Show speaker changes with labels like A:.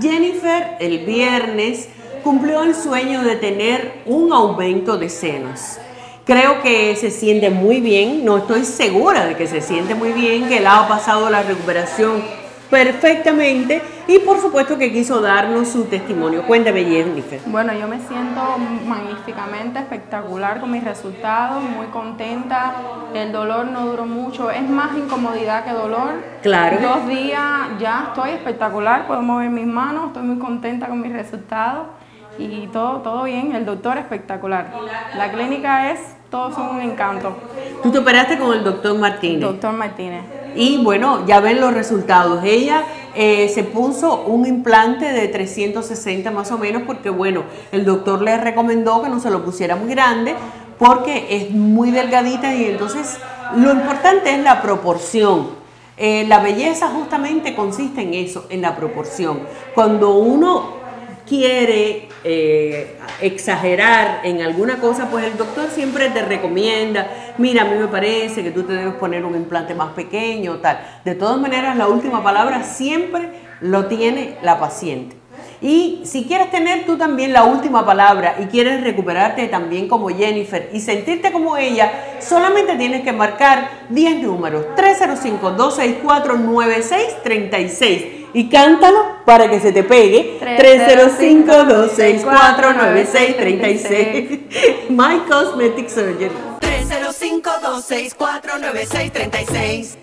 A: Jennifer el viernes cumplió el sueño de tener un aumento de senos. Creo que se siente muy bien, no estoy segura de que se siente muy bien, que él ha pasado la recuperación perfectamente y por supuesto que quiso darnos su testimonio. Cuéntame, Jennifer.
B: Bueno, yo me siento magníficamente espectacular con mis resultados, muy contenta. El dolor no duró mucho, es más incomodidad que dolor.
A: Claro.
B: Dos días ya estoy espectacular, puedo mover mis manos, estoy muy contenta con mis resultados y todo, todo bien. El doctor espectacular. La clínica es, todos son un encanto.
A: Tú te operaste con el doctor Martínez.
B: Doctor Martínez.
A: Y bueno, ya ven los resultados. Ella eh, se puso un implante de 360 más o menos porque bueno, el doctor le recomendó que no se lo pusiera muy grande porque es muy delgadita y entonces lo importante es la proporción. Eh, la belleza justamente consiste en eso, en la proporción. Cuando uno quiere eh, exagerar en alguna cosa, pues el doctor siempre te recomienda, mira, a mí me parece que tú te debes poner un implante más pequeño, tal. De todas maneras, la última palabra siempre lo tiene la paciente. Y si quieres tener tú también la última palabra y quieres recuperarte también como Jennifer y sentirte como ella, solamente tienes que marcar 10 números, 305-264-9636 y cántalo para que se te pegue. 305-264-9636. My Cosmetic Surgery.
C: 305-264-9636.